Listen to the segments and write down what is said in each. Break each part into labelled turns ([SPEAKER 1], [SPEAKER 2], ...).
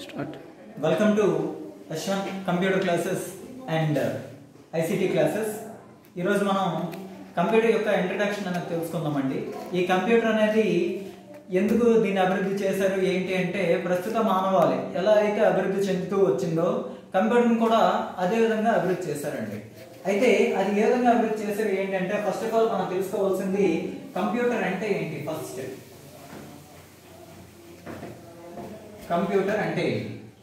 [SPEAKER 1] Start.
[SPEAKER 2] Welcome to Yashwant computer classes and ICT classes ఈరోజు మనం computer యొక్క introduction అనేది తెలుసుకుందామండి. ఈ కంప్యూటర్ అనేది ఎందుకు దీన్ని అభివృద్ధి చేశారు ఏంటి అంటే ప్రస్తుత మానవాళి ఎలా అయితే అభివృద్ధి చెందుతూ వచ్చిందో కంప్యూటర్ని కూడా అదే విధంగా అభివృద్ధి చేశారండి. అయితే అది ఏ విధంగా అభివృద్ధి చేశారు ఏంటంటే ఫస్ట్ ఆఫ్ ఆల్ మనం తెలుసుకోవాల్సింది కంప్యూటర్ అంటే ఏంటి? ఫస్ట్ కంప్యూటర్ అంటే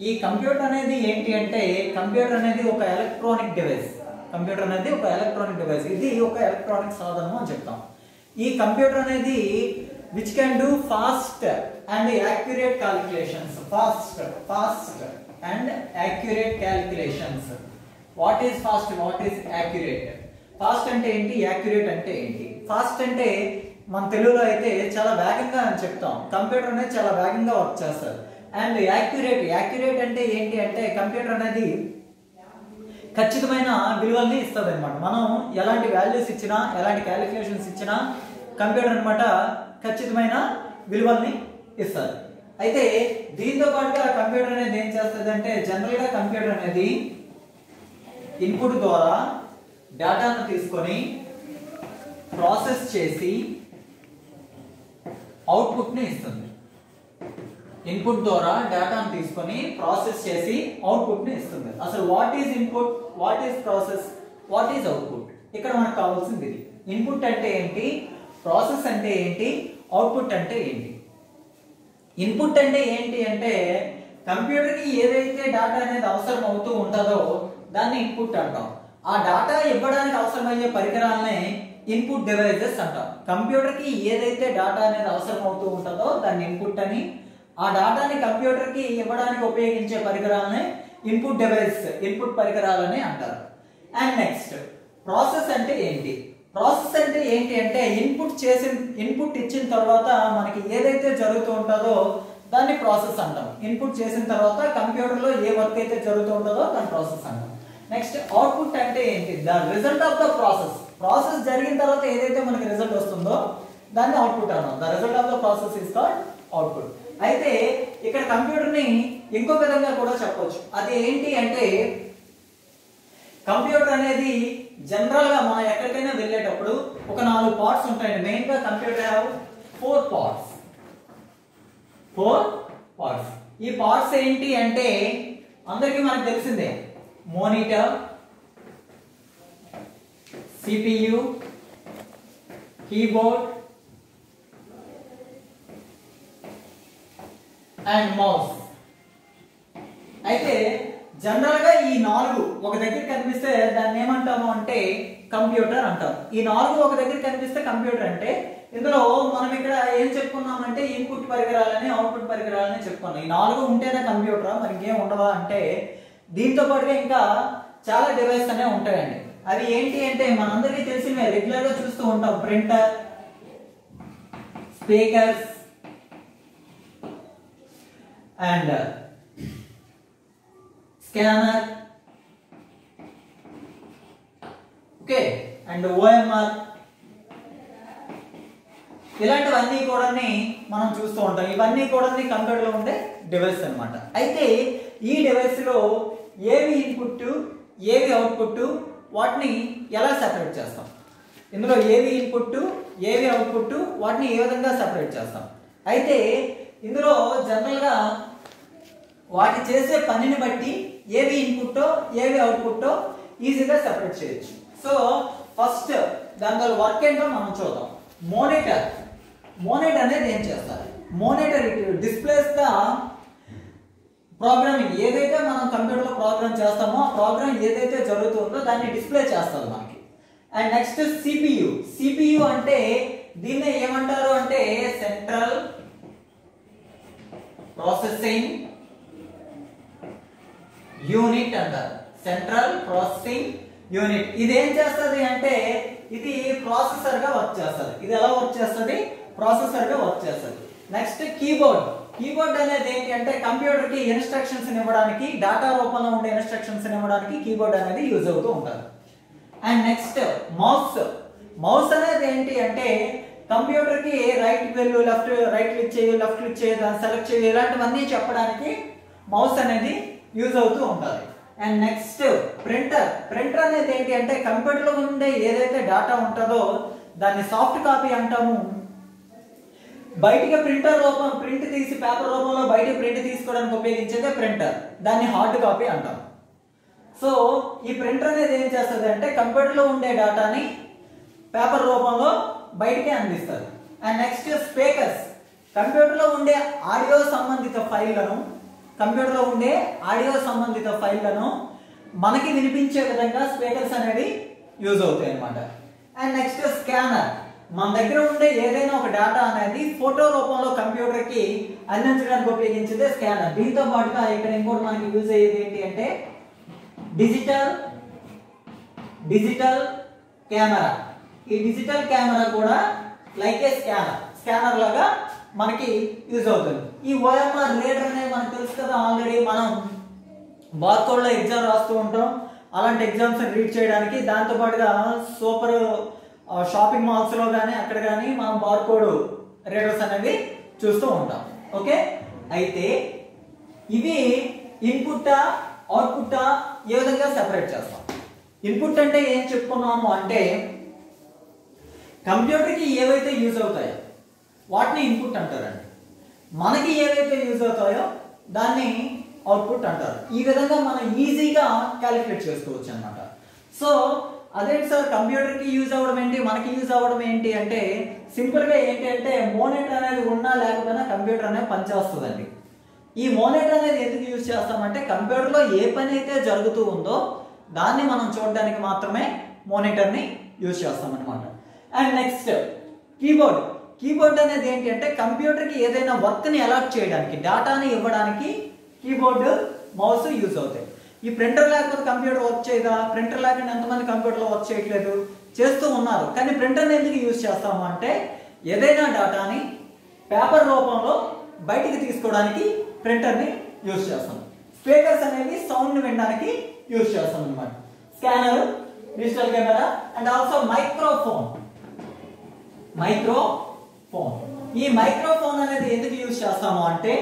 [SPEAKER 2] ఈ కంప్యూటర్ అనేది ఏంటి అంటే కంప్యూటర్ అనేది ఒక ఎలక్ట్రానిక్ డివైస్. కంప్యూటర్ అనేది ఒక ఎలక్ట్రానిక్ డివైస్. ఇది ఒక ఎలక్ట్రానిక్ సాధనం అని చెప్తాం. ఈ కంప్యూటర్ అనేది which can do fast and accurate calculations fast fast and accurate calculations what is fast what is accurate fast అంటే ఏంటి? యాక్యురేట్ అంటే ఏంటి? ఫాస్ట్ అంటే మన తెలుగులో అయితే చాలా వేగంగా అని చెప్తాం. కంప్యూటర్ అనేది చాలా వేగంగా వర్క్ చేస్తారు అండ్ యాక్యురేట్ యాక్యురేట్ అంటే ఏంటి అంటే కంప్యూటర్ అనేది ఖచ్చితమైన విలువల్ని ఇస్తుంది అనమాట మనం ఎలాంటి వాల్యూస్ ఇచ్చినా ఎలాంటి క్యాలిక్యులేషన్స్ ఇచ్చినా కంప్యూటర్ అనమాట ఖచ్చితమైన విలువల్ని ఇస్తుంది. అయితే దీంతో పాటుగా కంప్యూటర్ అనేది ఏం చేస్తుంది అంటే జనరల్గా కంప్యూటర్ అనేది ఇన్పుట్ ద్వారా డేటాను తీసుకొని ప్రాసెస్ చేసి అవుట్పుట్ని ఇస్తుంది. ఇన్పుట్ ద్వారా డేటాను తీసుకొని ప్రాసెస్ చేసి అవుట్పుట్ని ఇస్తుంది. అసలు what is input what is process what is output ఇక్కడ మనకు కావాల్సింది ఇది. ఇన్పుట్ అంటే ఏంటి? ప్రాసెస్ అంటే ఏంటి? అవుట్పుట్ అంటే ఏంటి? ఇన్పుట్ అంటే ఏంటి అంటే కంప్యూటర్కి ఏదైతే డేటా అనేది అవసరం అవుతూ ఉంటుందో దాన్ని ఇన్పుట్ అంటాం. ఆ డేటా ఇవ్వడానికి అవసరమయ్యే పరికరాలనే ఇన్పుట్ డివైజెస్ అంటాం. కంప్యూటర్కి ఏదైతే డేటా అనేది అవసరం అవుతూ ఉంటుందో దాన్ని ఇన్పుట్ అని ఆ డేటాని కంప్యూటర్కి ఇవ్వడానికి ఉపయోగించే పరికరాలని ఇన్పుట్ డివైస్ ఇన్పుట్ పరికరాలని అంటారు. అండ్ నెక్స్ట్ ప్రాసెస్ అంటే ఏంటి? ప్రాసెస్ అంటే ఏంటి అంటే ఇన్పుట్ చేసిన ఇన్పుట్ ఇచ్చిన తర్వాత మనకి ఏదైతే జరుగుతూ ఉంటుందో దాన్ని ప్రాసెస్ అంటాం. ఇన్పుట్ చేసిన తర్వాత కంప్యూటర్లో ఏ వర్క్ అయితే జరుగుతూ ఉంటుందో దాన్ని ప్రాసెస్ అంటాం. నెక్స్ట్ అవుట్పుట్ అంటే ఏంటి? The result of the process process జరిగిన తర్వాత ఏదైతే మనకి రిజల్ట్ వస్తుందో దాన్ని అవుట్పుట్ అన్నాం. The result of the process is called output అయితే ఇక్కడ కంప్యూటర్ని ఇంకో విధంగా కూడా చెప్పవచ్చు అది ఏంటి అంటే కంప్యూటర్ అనేది జనరల్గా మనం ఎక్కడికైనా వెళ్ళేటప్పుడు ఒక నాలుగు పార్ట్స్ ఉంటాయండి. మెయిన్గా computer have four parts. Four parts. ఈ పార్ట్స్ ఏంటి అంటే అందరికీ మనకు తెలిసిందే. Monitor CPU keyboard and mouse అయితే జనరల్గా ఈ నాలుగు ఒక దగ్గర కనిపిస్తే దాన్ని ఏమంటాము అంటే కంప్యూటర్ అంటాం. ఈ నాలుగు ఒక దగ్గర కనిపిస్తే కంప్యూటర్ అంటే ఇందులో మనం ఇక్కడ ఏం చెప్పుకున్నామంటే ఇన్పుట్ పరికరాలని అవుట్పుట్ పరికరాలని చెప్పుకున్నాం. ఈ నాలుగు ఉంటేనే కంప్యూటర్ మరి ఇంకేం ఉండవా అంటే దీంతో పాటుగా ఇంకా చాలా డివైస్ అనే ఉంటాయండి. అవి ఏంటి అంటే మనందరికీ తెలిసినవే రెగ్యులర్గా చూస్తూ ఉంటాం. Printer speakers and scanner okay and OMR ఇలాంటివన్నీ కూడా మనం చూస్తూ ఉంటాం. ఇవన్నీ కూడా కంప్యూటర్లో ఉండే డివైస్ అనమాట అయితే ఈ డివైస్లో ఏవి ఇన్పుట్ ఏవి అవుట్పుట్ వాటిని ఎలా సెపరేట్ చేస్తాం? ఇందులో ఏవి ఇన్పుట్ ఏవి అవుట్పుట్ వాటిని ఏ విధంగా సెపరేట్ చేస్తాం? అయితే ఇందులో జనరల్గా వాటి చేసే పనిని బట్టి ఏవి ఇన్పుట్టో ఏవి అవుట్పుట్టో ఈజీగా సెపరేట్ చేయొచ్చు. సో ఫస్ట్ దాని వల్ల వర్క్ ఏంటో మనం చూద్దాం. మోనిటర్ మోనిటర్ అనేది ఏం చేస్తారు monitor it displays the programming ఏదైతే మనం కంప్యూటర్లో ప్రోగ్రామ్ చేస్తామో ఆ ప్రోగ్రామ్ ఏదైతే జరుగుతుందో దాన్ని డిస్ప్లే చేస్తుంది మనకి. అండ్ నెక్స్ట్ సిపియు సిపియు అంటే దీన్ని ఏమంటారు అంటే సెంట్రల్ ప్రాసెసింగ్ యూనిట్ అంటారు. సెంట్రల్ ప్రాసెసింగ్ యూనిట్ ఇది ఏం చేస్తుంది అంటే ఇది ప్రాసెసర్గా వర్క్ చేస్తుంది. ఇది ఎలా వర్క్ చేస్తుంది? ప్రాసెసర్గా వర్క్ చేస్తుంది. నెక్స్ట్ కీబోర్డ్ కీబోర్డ్ అనేది ఏంటి అంటే కంప్యూటర్కి ఇన్స్ట్రక్షన్స్ ఇవ్వడానికి డేటా రూపంలో ఉండే ఇన్స్ట్రక్షన్స్ ఇవ్వడానికి కీబోర్డ్ అనేది యూజ్ అవుతూ ఉంటారు అండ్ నెక్స్ట్ మౌస్ మౌస్ అనేది ఏంటి అంటే కంప్యూటర్కి రైట్ వెళ్ళు లెఫ్ట్ రైట్ క్లిక్ చేయు లెఫ్ట్ క్లిక్ చేయు దాన్ని సెలెక్ట్ చేయు ఇలాంటివన్నీ చెప్పడానికి మౌస్ అనేది యూజ్ అవుతూ ఉంటుంది అండ్ నెక్స్ట్ ప్రింటర్ ప్రింటర్ అనేది ఏంటి అంటే కంప్యూటర్లో ఉండే ఏదైతే డేటా ఉంటుందో దాన్ని సాఫ్ట్ కాపీ అంటాము. బయటికి ప్రింటర్ రూపం ప్రింట్ తీసి పేపర్ రూపంలో బయట ప్రింట్ తీసుకోవడానికి ఉపయోగించేదే ప్రింటర్ దాన్ని హార్డ్ కాపీ అంటాం సో ఈ ప్రింటర్ అనేది ఏం చేస్తుంది అంటే కంప్యూటర్లో ఉండే డేటాని పేపర్ రూపంలో బయటికే అందిస్తుంది. అండ్ నెక్స్ట్ స్పీకర్స్ కంప్యూటర్లో ఉండే ఆడియో సంబంధిత ఫైళ్ళను కంప్యూటర్లో ఉండే ఆడియో సంబంధిత ఫైళ్ళను మనకి వినిపించే విధంగా స్పీకర్స్ అనేవి యూజ్ అవుతాయి అన్నమాట. And next scanner. మన దగ్గర ఉండే ఏదైనా ఒక డేటా అనేది ఫోటో రూపంలో కంప్యూటర్కి అందించడానికి ఉపయోగించేదే స్కానర్. దీంతో పాటుగా ఇక్కడ ఇంకోటి మనకి యూజ్ అయ్యేది ఏంటి అంటే డిజిటల్ డిజిటల్ కెమెరా. ఈ డిజిటల్ కెమెరా కూడా లైక్ ఏ స్కానర్. స్కానర్ లాగా మనకి యూజ్ అవుతుంది. ఈ ఓఎంఆర్ రీడర్ అనేది కదా ఆల్రెడీ మనం బార్కోడ్లో ఎగ్జామ్ రాస్తూ ఉంటాం. అలాంటి ఎగ్జామ్స్ రీడ్ చేయడానికి దాంతో పాటుగా సూపర్ షాపింగ్ మాల్స్లో కానీ అక్కడ కానీ మనం బార్కోడ్ రీడర్స్ అనేవి చూస్తూ ఉంటాం. ఓకే? అయితే ఇవి ఇన్పుట్ అవుట్పుట్ ఏ విధంగా సెపరేట్ చేస్తాం? ఇన్పుట్ అంటే ఏం చెప్పుకున్నాము అంటే కంప్యూటర్కి ఏవైతే యూజ్ అవుతాయో వాటిని ఇన్పుట్ అంటారండి. మనకి ఏవైతే యూజ్ అవుతాయో దాన్ని అవుట్పుట్ అంటారు. ఈ విధంగా మనం ఈజీగా క్యాలిక్యులేట్ చేసుకోవచ్చు అనమాట సో అదేంటి సార్ కంప్యూటర్కి యూజ్ అవ్వడం ఏంటి మనకి యూజ్ అవ్వడం ఏంటి అంటే సింపుల్గా ఏంటి అంటే మోనిటర్ అనేది ఉన్నా లేకపోయినా కంప్యూటర్ అనేది పనిచేస్తుందండి. ఈ మోనిటర్ అనేది ఎందుకు యూజ్ చేస్తామంటే కంప్యూటర్లో ఏ పని అయితే జరుగుతూ ఉందో దాన్ని మనం చూడడానికి మాత్రమే మోనిటర్ని యూజ్ చేస్తామన్నమాట. అండ్ నెక్స్ట్ కీబోర్డ్ కీబోర్డ్ అనేది ఏంటి అంటే కంప్యూటర్కి ఏదైనా వర్క్ని అలాట్ చేయడానికి డేటాని ఇవ్వడానికి కీబోర్డ్ మౌస్ యూజ్ అవుతాయి. ఈ ప్రింటర్ లేకపోతే కంప్యూటర్ వర్క్ చేయదా? ప్రింటర్ లేకుండా ఎంతమంది కంప్యూటర్లో వర్క్ చేయట్లేదు? చేస్తూ ఉన్నారు. కానీ ప్రింటర్ని ఎందుకు యూజ్ చేస్తాము అంటే ఏదైనా డేటాని పేపర్ రూపంలో బయటికి తీసుకోవడానికి ప్రింటర్ని యూజ్ చేస్తాం. స్పీకర్స్ అనేవి సౌండ్ వినడానికి యూజ్ చేస్తాం అనమాట scanner digital camera and also microphone phone. ఈ మైక్రోఫోన్ అనేది ఎందుకు యూజ్ చేస్తాము అంటే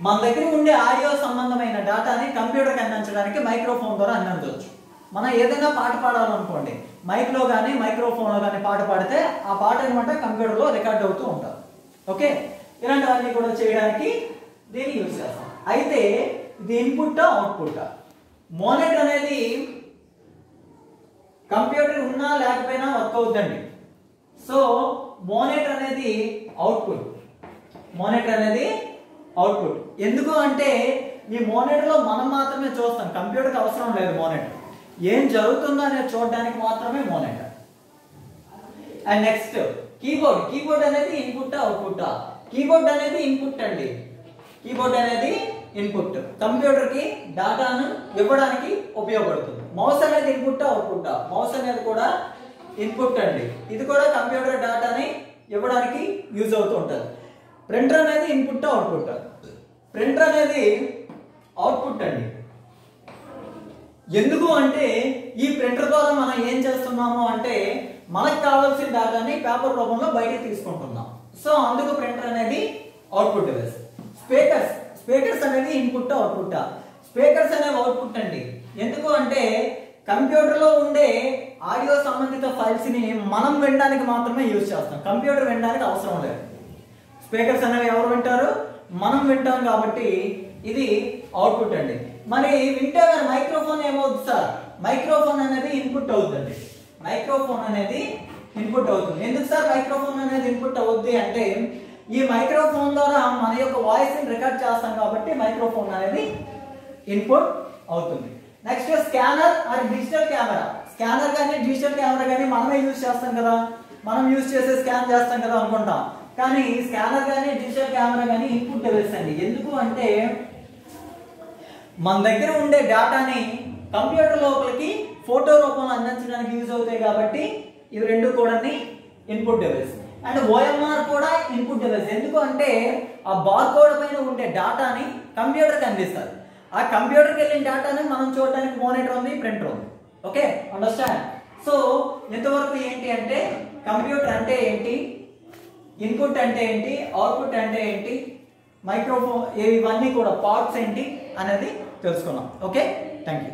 [SPEAKER 2] మన దగ్గర ఉండే ఆడియో సంబంధమైన డేటాని కంప్యూటర్కి అందించడానికి మైక్రోఫోన్ ద్వారా అందించవచ్చు. మనం ఏదైనా పాట పాడాలనుకోండి మైక్లో కానీ మైక్రోఫోన్లో కానీ పాట పాడితే ఆ పాట అనమాట కంప్యూటర్లో రికార్డ్ అవుతూ ఉంటారు ఓకే? ఇలాంటివన్నీ కూడా చేయడానికి దీన్ని యూజ్ చేస్తాం. అయితే ఇది ఇన్పుట్ అవుట్పుట్. మోనెట్ అనేది కంప్యూటర్ ఉన్నా లేకపోయినా వర్క్ అవుతుందండి సో మోనెట్ అనేది అవుట్పుట్ మోనెట్ అనేది అవుట్పుట్ ఎందుకు అంటే ఈ మోనిటర్లో మనం మాత్రమే చూస్తాం. కంప్యూటర్కి అవసరం లేదు మోనెట్ ఏం జరుగుతుందో అనేది చూడడానికి మాత్రమే monitor and next keyboard keyboard అనేది ఇన్పుట్ అవుట్పుట్ కీబోర్డ్ అనేది ఇన్పుట్ అండి. కీబోర్డ్ అనేది ఇన్పుట్ కంప్యూటర్కి డేటాను ఇవ్వడానికి ఉపయోగపడుతుంది. మౌస్ అనేది ఇన్పుట్ అవుట్పుట్ మౌస్ అనేది కూడా ఇన్పుట్ అండి. ఇది కూడా కంప్యూటర్ డేటాని ఇవ్వడానికి యూజ్ అవుతూ ఉంటుంది ప్రింటర్ అనేది ఇన్పుట్ అవుట్పుట్ ప్రింటర్ అనేది అవుట్పుట్ అండి. ఎందుకు అంటే ఈ ప్రింటర్ ద్వారా మనం ఏం చేస్తున్నాము అంటే మనకు కావాల్సిన డేటాని పేపర్ రూపంలో బయటకు తీసుకుంటున్నాం. సో అందుకు ప్రింటర్ అనేది అవుట్పుట్ డివైస్ స్పీకర్స్ స్పీకర్స్ అనేది ఇన్పుట్ అవుట్పుట్ స్పీకర్స్ అనేవి అవుట్పుట్ అండి. ఎందుకు అంటే కంప్యూటర్లో ఉండే ఆడియో సంబంధిత ఫైల్స్ని మనం వినడానికి మాత్రమే యూజ్ చేస్తాం. కంప్యూటర్ వినడానికి అవసరం లేదు. స్పీకర్స్ అనేవి ఎవరు వింటారు? మనం వింటాం కాబట్టి ఇది అవుట్పుట్ అండి. మరి వింటే మైక్రోఫోన్ ఏమవుతుంది సార్? మైక్రోఫోన్ అనేది ఇన్పుట్ అవుతుంది మైక్రోఫోన్ అనేది ఇన్పుట్ అవుతుంది. ఎందుకు సార్ మైక్రోఫోన్ అనేది ఇన్పుట్ అవుద్ది అంటే ఈ మైక్రోఫోన్ ద్వారా మన యొక్క వాయిస్ రికార్డ్ చేస్తాం కాబట్టి మైక్రోఫోన్ అనేది ఇన్పుట్ అవుతుంది. నెక్స్ట్ స్కానర్ అది డిజిటల్ కెమెరా స్కానర్ కానీ డిజిటల్ కెమెరా కానీ మనమే యూజ్ చేస్తాం కదా. మనం యూజ్ చేసే స్కాన్ చేస్తాం కదా అనుకుంటాం. కానీ స్కానర్ కానీ డిజిటల్ కెమెరా కానీ ఇన్పుట్ డివైస్ అండి. ఎందుకు అంటే మన దగ్గర ఉండే డేటాని కంప్యూటర్ లోపలికి ఫోటో రూపంలో అందించడానికి యూజ్ అవుతాయి కాబట్టి ఇవి రెండు కూడా ఇన్పుట్ డివైస్ అండ్ ఓఎంఆర్ కూడా ఇన్పుట్ డివైస్ ఎందుకు అంటే ఆ బార్కోడ్ పైన ఉండే డేటాని కంప్యూటర్కి అందిస్తారు. ఆ కంప్యూటర్కి వెళ్ళిన డేటాని మనం చూడడానికి మోనిటర్ ఉంది ప్రింటర్ ఉంది. ఓకే అండర్స్టాండ్ సో ఇంతవరకు ఏంటి అంటే కంప్యూటర్ అంటే ఏంటి? ఇన్పుట్ అంటే ఏంటి? అవుట్పుట్ అంటే ఏంటి? మైక్రోఫోన్ ఇవన్నీ కూడా పార్ట్స్ ఏంటి? అనేది తెలుసుకున్నాం. Okay thank you